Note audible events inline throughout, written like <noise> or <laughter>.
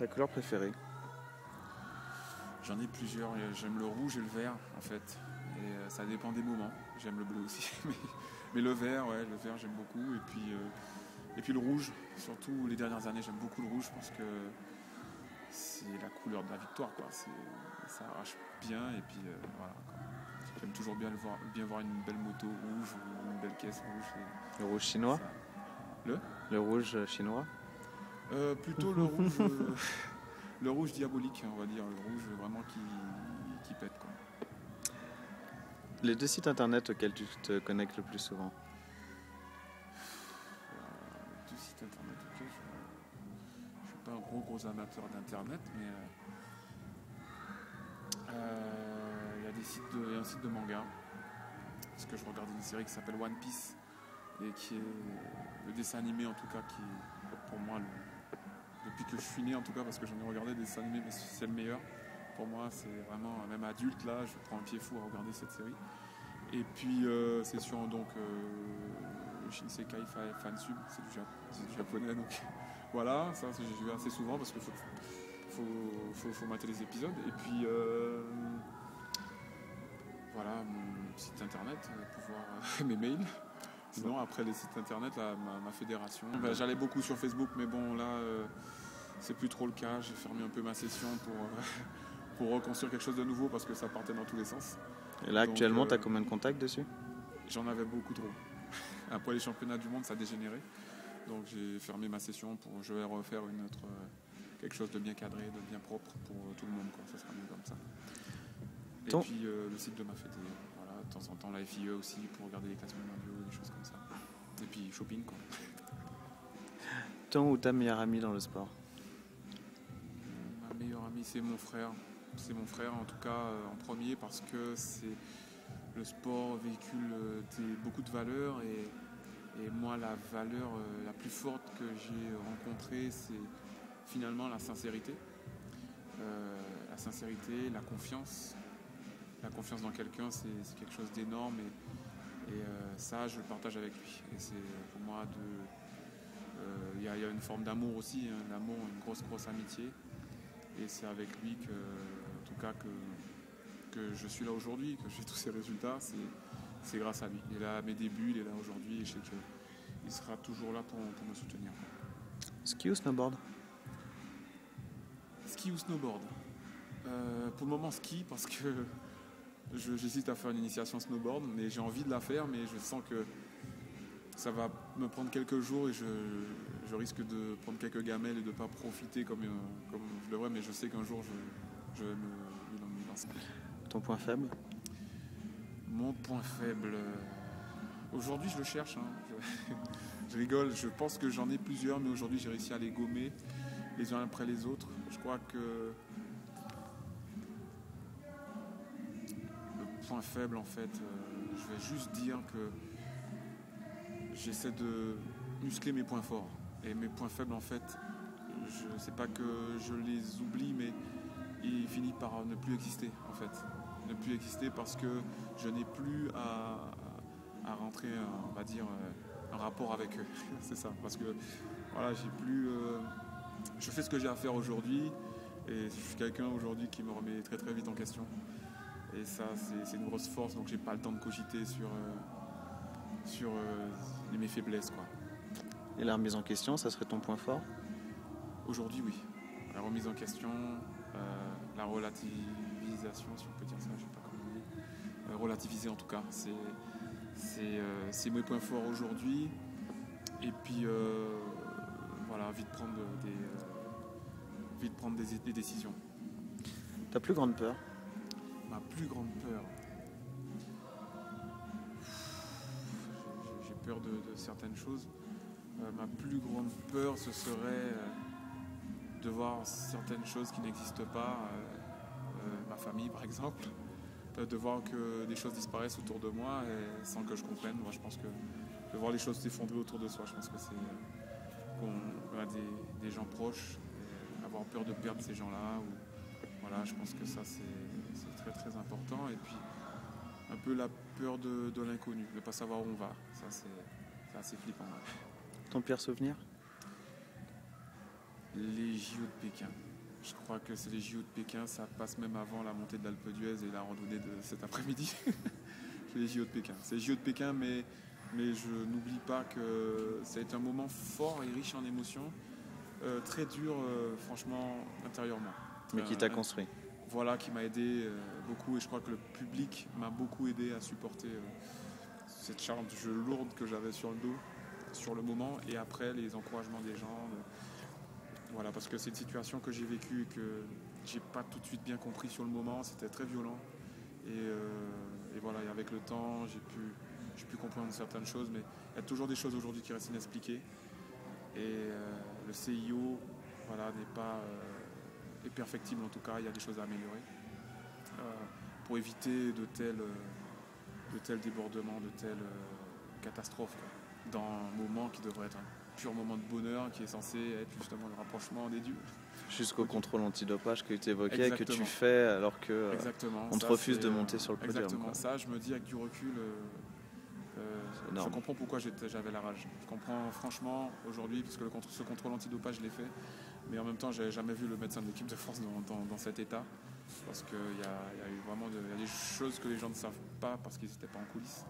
Ta couleur préférée J'en ai plusieurs. J'aime le rouge et le vert, en fait. Et euh, ça dépend des moments. J'aime le bleu aussi. <laughs> mais, mais le vert, ouais, le vert, j'aime beaucoup. Et puis, euh, et puis le rouge, surtout les dernières années, j'aime beaucoup le rouge parce que c'est la couleur de la victoire, quoi. Ça arrache bien. Et puis, euh, voilà. quoi. J'aime toujours bien, le voir, bien voir une belle moto rouge ou une belle caisse rouge. et Le rouge chinois ça- Le Le rouge chinois Euh, plutôt le rouge, euh, <laughs> le rouge diabolique, on va dire, le rouge vraiment qui, qui pète. Quoi. Les deux sites internet auxquels tu te connectes le plus souvent? Euh, tout site internet, ok. Je, je suis pas un gros gros amateur d'internet, mais euh, il y a des sites, de, il y a un site de manga parce que je regarde une série qui s'appelle One Piece et qui est le dessin animé en tout cas qui est pour moi le- depuis que je suis né en tout cas parce que j'en ai regardé des animés mais c'est le meilleur. Pour moi c'est vraiment même adulte là je prends un pied fou à regarder cette série. Et puis euh, c'est sur donc euh, Shinsekai Fa- Fansub c'est du, japonais donc <laughs> voilà ça j'y vais assez souvent parce qu'il faut, faut, faut, faut mater les épisodes. Et puis euh, voilà mon site internet euh, pour voir euh, <laughs> mes mails Sinon, après les sites internet, là, ma, ma fédération, bah, j'allais beaucoup sur Facebook, mais bon, là, euh, c'est plus trop le cas. J'ai fermé un peu ma session pour, euh, <laughs> pour reconstruire quelque chose de nouveau parce que ça partait dans tous les sens. Et là, Donc, actuellement, euh, tu as combien de contacts dessus? J'en avais beaucoup trop. <laughs> Après les championnats du monde, ça a dégénéré. Donc j'ai fermé ma session pour je vais refaire une autre quelque chose de bien cadré, de bien propre pour tout le monde. Quoi. Ça sera mieux comme ça. Et Ton- puis euh, le site de ma fédé, voilà, de temps en temps la FIE aussi pour regarder les classements mondiaux, des choses comme ça. Et puis shopping quoi. Ton ou ta meilleure amie dans le sport? Ma meilleure amie, c'est mon frère. C'est mon frère, en tout cas, euh, en premier, parce que c'est le sport véhicule euh, beaucoup de valeurs. Et, et moi, la valeur euh, la plus forte que j'ai rencontrée, c'est finalement la sincérité. Euh, la sincérité, la confiance. La confiance dans quelqu'un, c'est c'est quelque chose d'énorme. Et, et, euh, ça, je le partage avec lui. Et c'est pour moi de. euh, Il y, a- il y a une forme d'amour aussi, hein, l'amour, une grosse, grosse amitié. Et c'est avec lui que, en tout cas, que, que je suis là aujourd'hui, que j'ai <laughs> tous ces résultats. C'est, grâce à lui. Il est là à mes débuts, il est là aujourd'hui et je sais qu'il sera toujours là pour, pour me soutenir. Ski ou snowboard? Ski ou snowboard? Euh, Pour le moment, ski parce que j'hésite à faire une initiation snowboard, mais j'ai envie de la faire, mais je sens que ça va me prendre quelques jours et je, je risque de prendre quelques gamelles et de ne pas profiter comme, euh, comme je devrais, mais je sais qu'un jour je, je vais me, lancer. Ton point faible? Mon point faible. euh, Aujourd'hui, je le cherche. hein. Je, <laughs> je rigole. Je pense que j'en ai plusieurs, mais aujourd'hui, j'ai réussi à les gommer les uns après les autres. Je crois que point faible, en fait, euh, je vais juste dire que j'essaie de muscler mes points forts. Et mes points faibles, en fait, je sais pas que je les oublie, mais ils finissent par ne plus exister, en fait. Ne plus exister parce que je n'ai plus à, à rentrer, on va dire, euh, un rapport avec eux. <laughs> C'est ça. Parce que, voilà, j'ai plus. euh, je fais ce que j'ai à faire aujourd'hui et je suis quelqu'un aujourd'hui qui me remet très très vite en question. Et ça, c'est une grosse force, donc j'ai pas le temps de cogiter sur, euh, sur euh, mes faiblesses. Quoi. Et la remise en question, ça serait ton point fort? Aujourd'hui, oui. La remise en question, euh, la relativisation, si on peut dire ça, je sais pas comment on dit. Relativiser en tout cas, c'est mes points forts aujourd'hui. Et puis voilà, vite prendre des vite prendre des, des décisions. Ta plus grande peur? Plus grande peur. J'ai- peur de, certaines choses. Euh, ma plus grande peur, ce serait euh, de voir certaines choses qui n'existent pas. euh, ma famille, par exemple. De voir que des choses disparaissent autour de moi sans que je comprenne. Moi, je pense que de voir les choses s'effondrer autour de soi, je pense que c'est qu'on des, gens proches, avoir peur de perdre ces gens-là. Voilà, je pense que ça, c'est très très important. Et puis, un peu la peur de, de l'inconnu, de ne pas savoir où on va. Ça, c'est assez flippant. ouais. Ton pire souvenir? Les JO de Pékin. Je crois que c'est les JO de Pékin, ça passe même avant la montée de l'Alpe d'Huez et la randonnée de cet après-midi. <laughs> les JO de Pékin. C'est les JO de Pékin, mais, mais je n'oublie pas que ça a été un moment fort et riche en émotions, euh, très dur, euh, franchement, intérieurement. Mais qui t'a Euh, construit? Voilà, qui m'a aidé euh, beaucoup et je crois que le public m'a beaucoup aidé à supporter euh, cette charge lourde que j'avais sur le dos, sur le moment, et après les encouragements des gens. euh, voilà, parce que c'est une situation que j'ai vécue et que j'ai pas tout de suite bien compris sur le moment, c'était très violent. Et, voilà, et avec le temps, j'ai pu, j'ai pu comprendre certaines choses, mais il y a toujours des choses aujourd'hui qui restent inexpliquées. Et le CIO voilà, n'est pas perfectible en tout cas, il y a des choses à améliorer euh, pour éviter de tels, euh, de tels débordements, de telles euh, catastrophes. quoi. Dans un moment qui devrait être un pur moment de bonheur, qui est censé être justement le rapprochement des dieux. Jusqu'au contrôle antidopage que tu évoquais, que tu fais alors que euh, on te refuse de monter sur le podium, Exactement. quoi. Ça, je me dis avec du recul, euh, je comprends pourquoi j'avais la rage. Je comprends franchement aujourd'hui, puisque le contre- ce contrôle antidopage, je l'ai fait. Mais en même temps, j'avais jamais vu le médecin de l'équipe de France dans, dans- dans cet état. Parce qu'il y a, il y a eu vraiment de- il y a des choses que les gens ne savent pas parce qu'ils n'étaient pas en coulisses.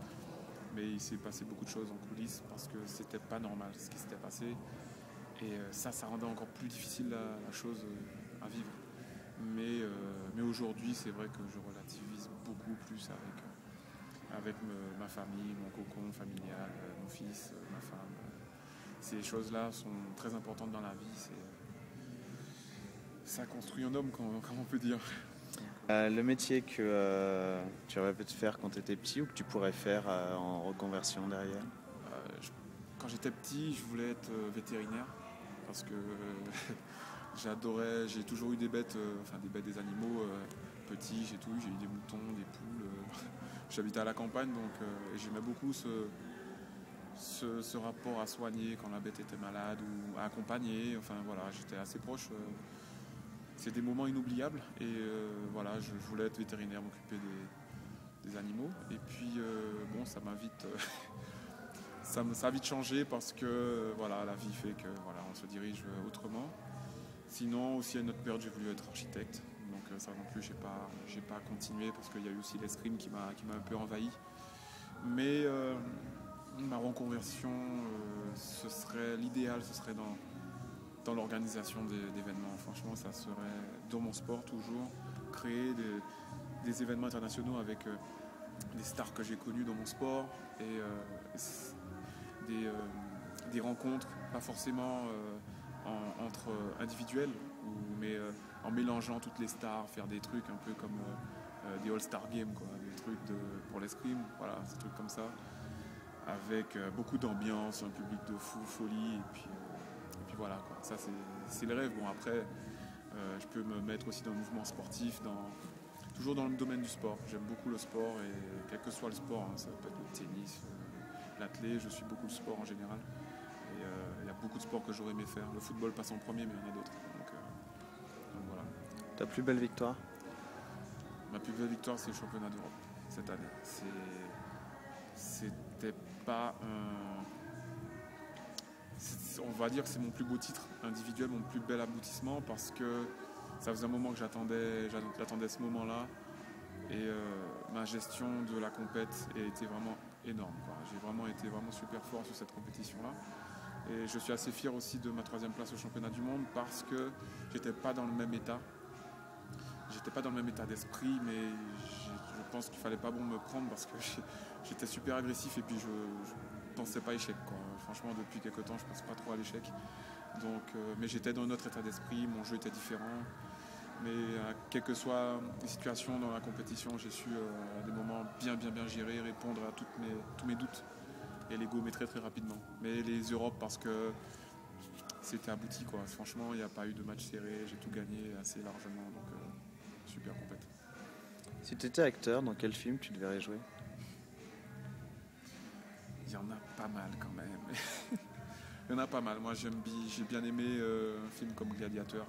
Mais il s'est passé beaucoup de choses en coulisses parce que c'était pas normal ce qui s'était passé. Et euh, ça, ça rendait encore plus difficile la, la chose euh, à vivre. Mais, euh, mais aujourd'hui, c'est vrai que je relativise beaucoup plus avec, avec me- ma famille, mon cocon familial, euh, mon fils, euh, ma femme. euh. Ces choses-là sont très importantes dans la vie. c'est, ça construit un homme, comme, comme on peut dire. Euh, le métier que euh, tu rêvais de faire quand tu étais petit ou que tu pourrais faire euh, en reconversion derrière? Je- quand j'étais petit, je voulais être vétérinaire parce que <laughs> j'adorais, j'ai toujours eu des bêtes, enfin des bêtes, des animaux petits, j'ai tout eu, j'ai eu des moutons, des poules. J'habitais à la campagne donc euh, j'aimais beaucoup ce, ce, rapport à soigner quand la bête était malade ou à accompagner. Enfin voilà, j'étais assez proche. euh, c'est des moments inoubliables et euh, voilà, je, voulais être vétérinaire, m'occuper des, des animaux. Et puis bon, ça m'a vite, <laughs> ça, ça changé parce que voilà, la vie fait que voilà, on se dirige autrement. Sinon, aussi à une autre période, j'ai voulu être architecte. Ça non plus, j'ai pas, pas continué parce qu'il y a eu aussi l'escrime qui m'a, un peu envahi. Mais euh, ma reconversion, euh, ce serait l'idéal, ce serait dans, dans l'organisation d'événements. Franchement, ça serait dans mon sport toujours créer des, événements internationaux avec euh, des stars que j'ai connues dans mon sport et des, des rencontres, pas forcément en- entre individuels, ou- mais euh, en mélangeant toutes les stars, faire des trucs un peu comme euh, euh, des All-Star Games, des trucs pour l'escrime, voilà, des trucs comme ça, avec beaucoup d'ambiance, un public de fou, folie, et puis, voilà, ça c'est le rêve. Bon, après, je peux me mettre aussi dans le mouvement sportif, toujours dans le domaine du sport. J'aime beaucoup le sport, et quel que soit le sport, hein, ça peut être le tennis, euh, l'athlé, je suis beaucoup le sport en général. Il y a beaucoup de sports que j'aurais aimé faire. Le football passe en premier, mais il y en a d'autres. Ta plus belle victoire Ma plus belle victoire, c'est le championnat d'Europe cette année. C'était pas un. On va dire que c'est mon plus beau titre individuel, mon plus bel aboutissement parce que ça faisait un moment que j'attendais, ce moment-là et euh, ma gestion de la compète a été vraiment énorme. J'ai vraiment été vraiment super fort sur cette compétition-là. Et je suis assez fier aussi de ma troisième place au championnat du monde parce que j'étais pas dans le même état. J'étais pas dans le même état d'esprit, mais je pense qu'il fallait pas bon me prendre parce que j'étais super agressif et puis je, je pensais pas échec. quoi. Franchement, depuis quelques temps, je pense pas trop à l'échec. Donc, euh, mais j'étais dans un autre état d'esprit, mon jeu était différent. Mais euh, quelles que soient les situations dans la compétition, j'ai su euh, à des moments bien, bien, bien gérer, répondre à mes, tous mes doutes et les gommer très, très rapidement. Mais les Europes, parce que c'était abouti, quoi. Franchement, il n'y a pas eu de match serré, j'ai tout gagné assez largement, euh, super compète. Si tu étais acteur, dans quel film tu devrais jouer Il y en a pas mal quand même. <laughs> Il y en a pas mal. Moi, j'aime j'ai bien aimé euh, un film comme Gladiateur.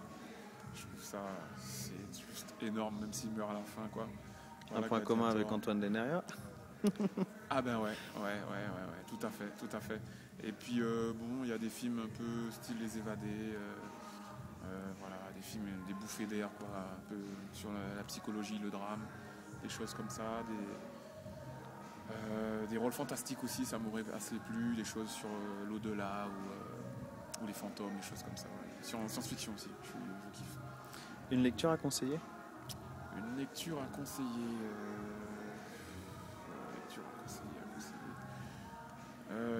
Je trouve ça, c'est juste énorme, même s'il meurt à la fin, quoi. Un point commun avec. Antoine Deneria Ah ben ouais, ouais, ouais, ouais, ouais, tout à fait, tout à fait. Et puis euh, bon, il y a des films un peu style Les Évadés, euh, voilà, des films, des bouffées d'air, quoi, un peu sur la, psychologie, le drame, des choses comme ça, des, des rôles fantastiques aussi, ça m'aurait assez plu, des choses sur l'au-delà ou, les fantômes, des choses comme ça. Sur science-fiction aussi, je, je, kiffe. Une lecture à conseiller? Une lecture à conseiller.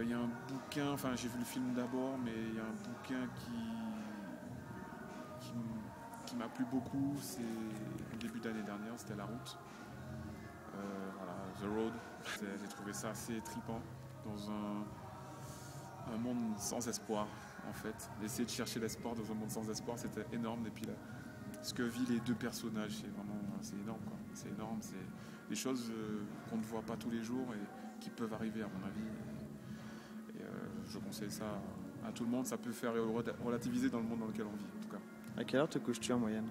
Il y a un bouquin, enfin j'ai vu le film d'abord, mais il y a un bouquin qui, qui, m'a plu beaucoup, c'est au début d'année dernière, c'était La Route. Euh, voilà, The Road. J'ai trouvé ça assez tripant dans un, monde sans espoir en fait. Essayer de chercher l'espoir dans un monde sans espoir, c'était énorme. Et puis là, ce que vivent les deux personnages, c'est vraiment énorme. C'est énorme, c'est des choses euh, qu'on ne voit pas tous les jours et qui peuvent arriver à mon avis je conseille ça à tout le monde. Ça peut faire relativiser dans le monde dans lequel on vit, en tout cas. À quelle heure te couches-tu en moyenne?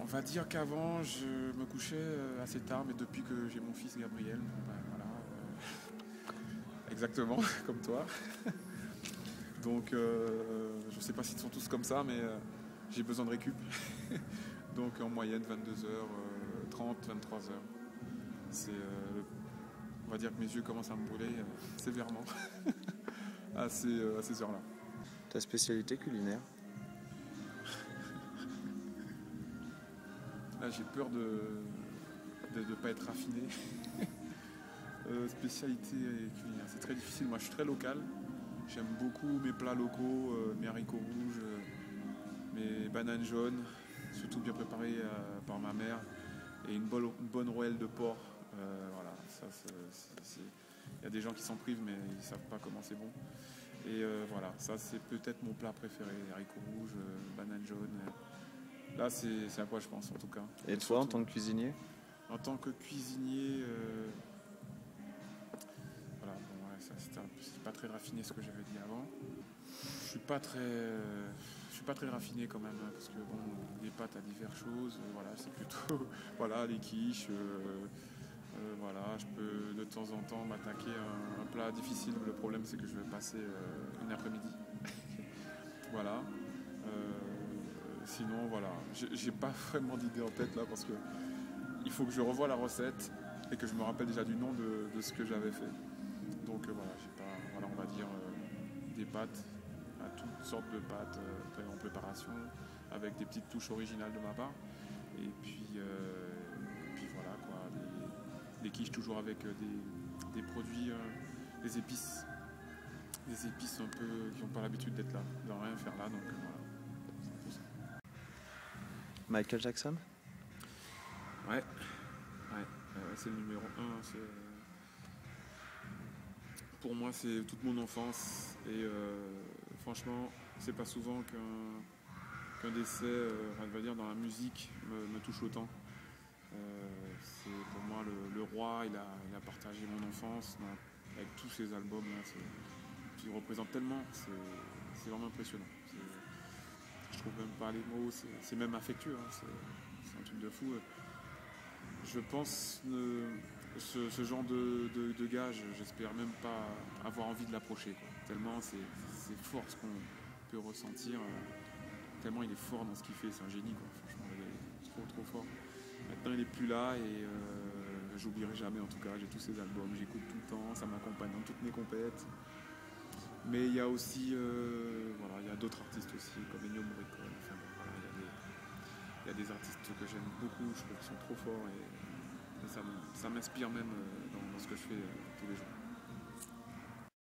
On va dire qu'avant, je me couchais euh, assez tard, mais depuis que j'ai mon fils Gabriel, ben voilà, euh, <laughs> exactement <laughs> comme toi. <laughs> Donc, euh, je ne sais pas s'ils sont tous comme ça, mais j'ai besoin de récup. Donc, en moyenne, 22h30, 23h. C'est on va dire que mes yeux commencent à me brûler euh, sévèrement à ces, euh, ces heures-là. Ta spécialité culinaire? Là, j'ai peur de ne pas être raffiné. <laughs> Euh, spécialité culinaire, c'est très difficile. Moi, je suis très local. J'aime beaucoup mes plats locaux, mes haricots rouges, mes bananes jaunes, surtout bien préparées par ma mère, et une bonne, une bonne rouelle de porc. voilà, il y a des gens qui s'en privent, mais ils ne savent pas comment c'est bon. Et euh, voilà, ça c'est peut-être mon plat préféré, haricots rouges, euh, bananes jaunes. Là, c'est à quoi je pense en tout cas. Et, toi, en tant que cuisinier En tant que cuisinier, euh, voilà, bon, ouais, c'est pas très raffiné ce que j'avais dit avant. Je suis pas très, je suis pas très raffiné quand même, hein, parce que bon, les pâtes à diverses choses, voilà, c'est plutôt, <laughs> voilà, les quiches. Euh, voilà, je peux de temps en temps m'attaquer à un, plat difficile. Le problème, c'est que je vais passer euh, une après-midi. <laughs> voilà. Euh, sinon, voilà, j'ai pas vraiment d'idée en tête là parce que il faut que je revoie la recette et que je me rappelle déjà du nom de, ce que j'avais fait. Donc voilà, j'ai pas, voilà, on va dire des pâtes, à toutes sortes de pâtes en préparation, avec des petites touches originales de ma part. Et puis des quiches toujours avec euh, des, produits, euh, des épices, des épices un peu qui n'ont pas l'habitude d'être là, de rien faire là, donc euh, voilà. Michael Jackson? Ouais, c'est le numéro 1. Pour moi, c'est toute mon enfance et franchement, c'est pas souvent qu'un décès, on va dire, dans la musique me touche autant c'est pour moi le, roi, il a, partagé mon enfance avec tous ses albums. Là, il représente tellement, c'est vraiment impressionnant. Je trouve même pas les mots, c'est même affectueux, hein, c'est un truc de fou. Je pense ce, ce, genre de, gars, j'espère même pas avoir envie de l'approcher. Tellement c'est fort ce qu'on peut ressentir, tellement il est fort dans ce qu'il fait, c'est un génie. Quoi. Franchement, il est trop trop fort. Maintenant, il n'est plus là et euh, j'oublierai jamais en tout cas. J'ai tous ses albums, j'écoute tout le temps, ça m'accompagne dans toutes mes compètes. Mais il y a aussi, euh, voilà, il y a d'autres artistes aussi, comme Ennio Morricone. Il, y a des, artistes que j'aime beaucoup, je trouve qu'ils sont trop forts et, ça, m'inspire même euh, dans, ce que je fais tous les jours.